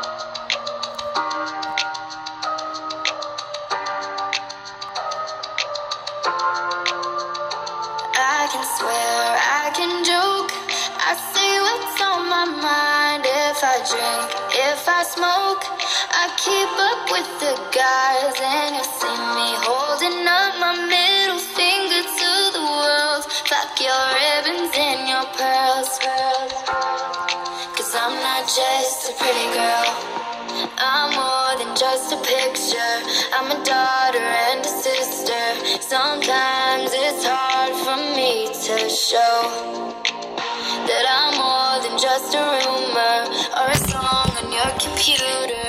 I can swear, I can joke. I say what's on my mind. If I drink, if I smoke, I keep up with the guys, and you see me holding up my middle finger to the world. Fuck your ribbons and your pearls, pearls. Just a pretty girl. I'm more than just a picture. I'm a daughter and a sister. Sometimes it's hard for me to show that I'm more than just a rumor or a song on your computer.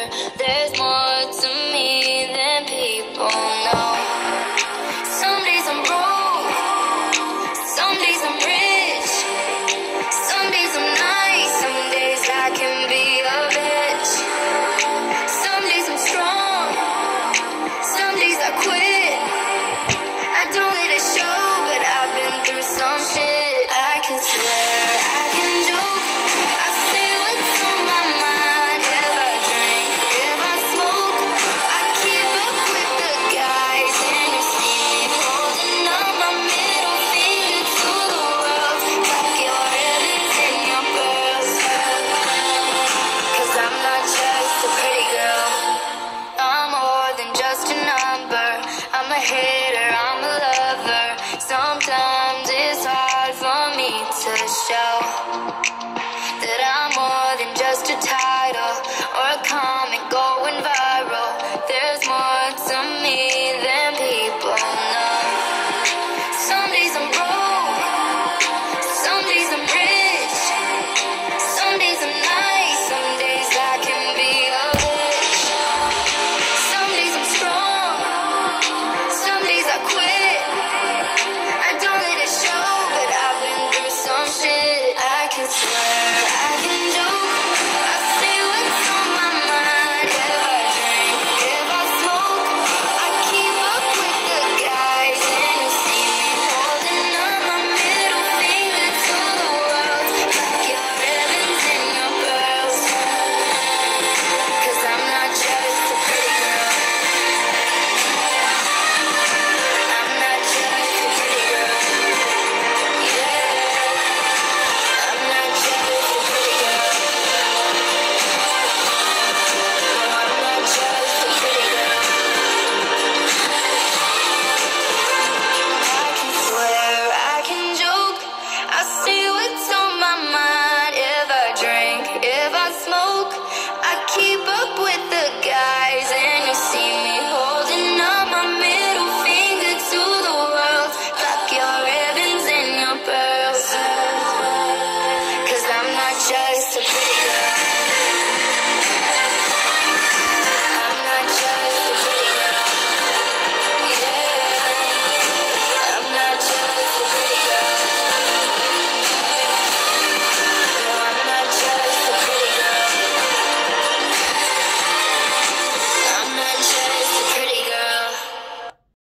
Number. I'm a hater, I'm a lover. Sometimes it's hard for me to show that I'm more than just a title or a comment going viral.